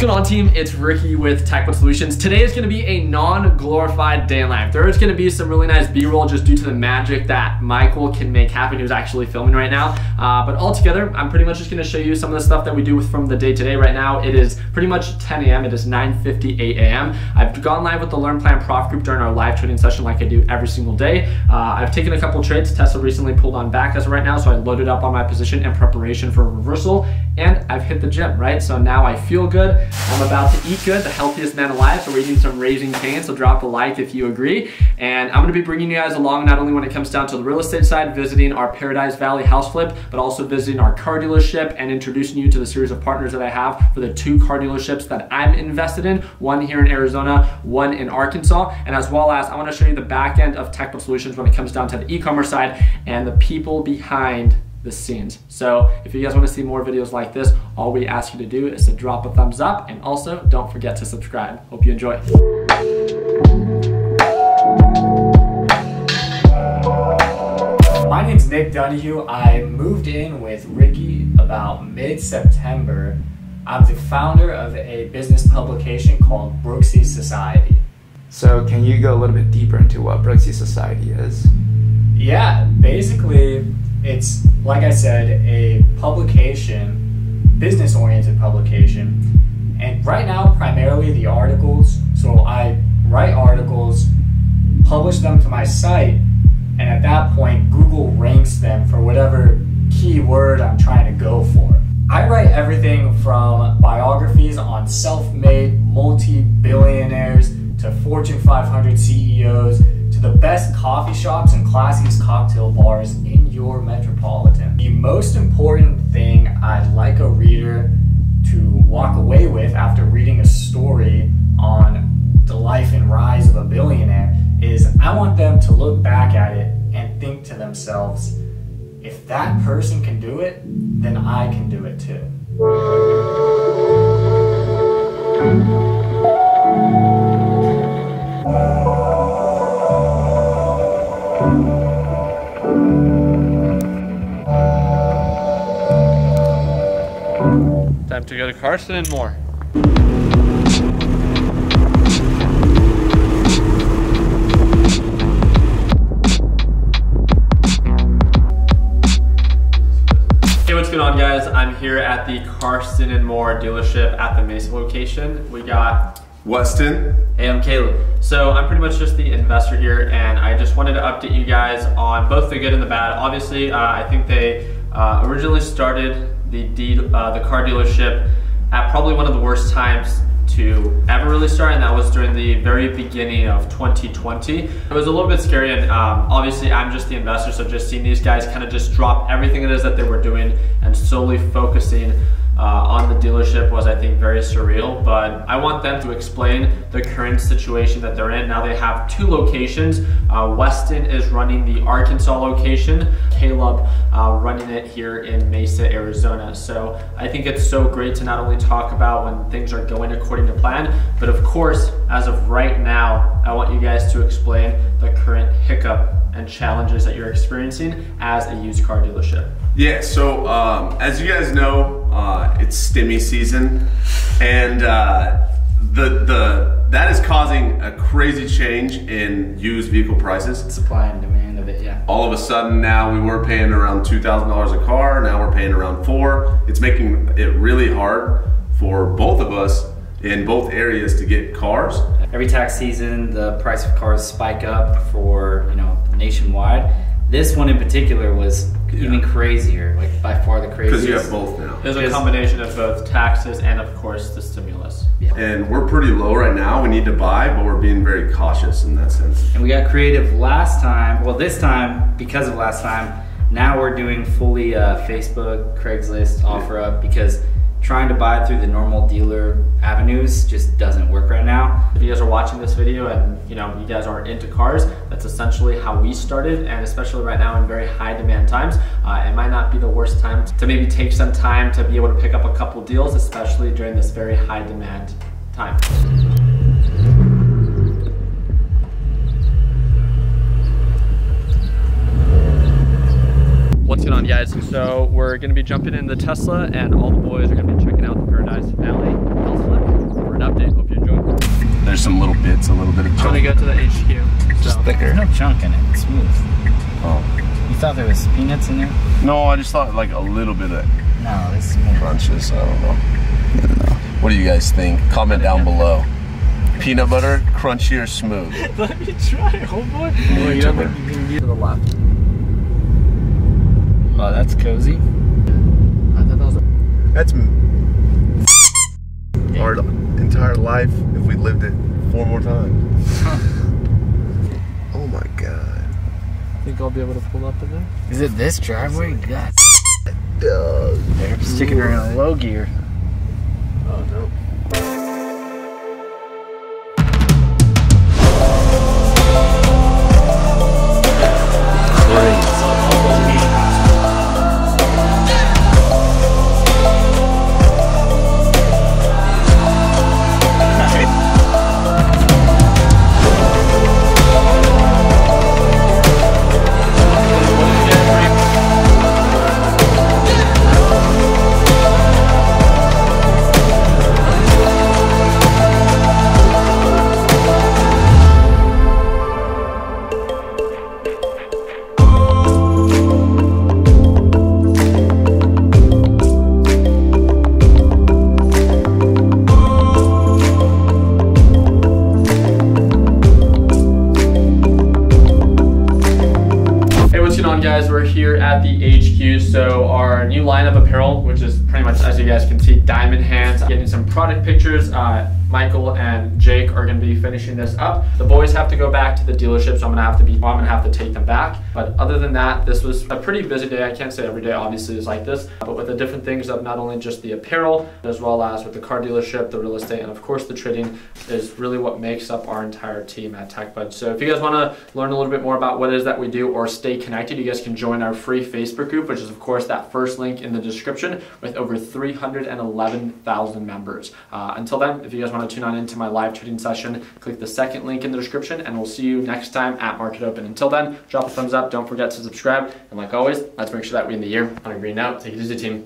going on team? It's Ricky with TechBud Solutions. Today is going to be a non-glorified day in life. There is going to be some really nice B-roll just due to the magic that Michael can make happen who's actually filming right now. Uh, but altogether, I'm pretty much just going to show you some of the stuff that we do with, from the day today. Right now, it is pretty much 10 a.m. It is 9.58 a.m. I've gone live with the Learn Plan Profit group during our live trading session like I do every single day. Uh, I've taken a couple trades. Tesla recently pulled on back as right now, so I loaded up on my position in preparation for a reversal and I've hit the gym, right? So now I feel good. I'm about to eat good, the healthiest man alive. So we're eating some Raising Cane's. So drop a like if you agree. And I'm gonna be bringing you guys along not only when it comes down to the real estate side, visiting our Paradise Valley house flip, but also visiting our car dealership and introducing you to the series of partners that I have for the two car dealerships that I'm invested in, one here in Arizona, one in Arkansas. And as well as I wanna show you the back end of TechBud Solutions when it comes down to the e-commerce side and the people behind the scenes. So if you guys want to see more videos like this, all we ask you to do is to drop a thumbs up and also don't forget to subscribe. Hope you enjoy. My name's Nick Donahue. I moved in with Ricky about mid-September. I'm the founder of a business publication called Brooksy Society. So can you go a little bit deeper into what Brooksy Society is? Yeah, basically it's like I said, a publication, business oriented publication. And right now, primarily the articles. So I write articles, publish them to my site, and at that point, Google ranks them for whatever keyword I'm trying to go for. I write everything from biographies on self made multi billionaires to Fortune 500 CEOs to the best coffee shops and classiest cocktail bars themselves, if that person can do it, then I can do it too. Time to go to Carson and more. Going on guys? I'm here at the Carson and More dealership at the Mesa location. We got Weston. Hey, I'm Caleb. So I'm pretty much just the investor here and I just wanted to update you guys on both the good and the bad. Obviously, uh, I think they uh, originally started the, uh, the car dealership at probably one of the worst times to ever really start, and that was during the very beginning of 2020. It was a little bit scary, and um, obviously I'm just the investor, so just seeing these guys kind of just drop everything it is that they were doing and solely focusing uh, on the dealership was, I think, very surreal. But I want them to explain the current situation that they're in. Now they have two locations. Uh, Weston is running the Arkansas location, Caleb uh, running it here in Mesa, Arizona. So I think it's so great to not only talk about when things are going according to plan, but of course, as of right now, I want you guys to explain the current hiccup and challenges that you're experiencing as a used car dealership. Yeah, so um, as you guys know, uh, it's stimmy season, and uh, the the that is causing a crazy change in used vehicle prices. Supply and demand of it, yeah. All of a sudden, now we were paying around two thousand dollars a car. Now we're paying around four. It's making it really hard for both of us in both areas to get cars. Every tax season, the price of cars spike up for you know nationwide. This one in particular was. Even crazier, like by far the craziest. Because you have both now. There's a combination of both taxes and of course the stimulus. Yeah. And we're pretty low right now. We need to buy, but we're being very cautious in that sense. And we got creative last time. Well, this time because of last time. Now we're doing fully uh, Facebook, Craigslist, OfferUp because trying to buy through the normal dealer avenues just doesn't work right now. If you guys are watching this video and you know you guys are into cars, that's essentially how we started and especially right now in very high demand times, uh, it might not be the worst time to maybe take some time to be able to pick up a couple deals, especially during this very high demand time. What's going on guys? So we're going to be jumping in the Tesla and all the boys are going to be checking out the Paradise Valley house flip. an update. Hope you enjoy. There's some little bits, a little bit of I'm gonna go to the HQ. Just So. thicker. There's no chunk in it. It's smooth. Oh. You thought there was peanuts in there? No, I just thought like a little bit of No, it's smooth. crunches. I don't know. What do you guys think? Comment down below. Peanut butter, crunchy or smooth? Let me try. Oh boy. Well, you don't think you can to the left. Oh, that's cozy. I thought that was. A- That's m- our entire life if we lived it four more times. oh my god. think I'll be able to pull up in there. Is it this driveway? God. Doug. They're sticking her in a low gear. Guys? We're here at the HQ. So, our new line of apparel, which is pretty much, as you guys can see, Diamond Hands, getting some product pictures. Uh, Michael and Jake are going to be finishing this up. The boys have to go back to the dealership, so I'm to have to be, I'm to have to take them back. But other than that, this was a pretty busy day. I can't say every day, obviously, is like this, but with the different things of not only just the apparel, as well as with the car dealership, the real estate, and of course the trading is really what makes up our entire team at TechBud. So, if you guys want to learn a little bit more about what it is that we do or stay connected, you guys can join our free Facebook group, which is, of course, that first link in the description with over 311,000 members. Uh, until then, if you guys want to tune on into my live trading session, click the second link in the description, and we'll see you next time at Market Open. Until then, drop a thumbs up, don't forget to subscribe, and like always, let's make sure that we end the year on a green note. Take it easy, team.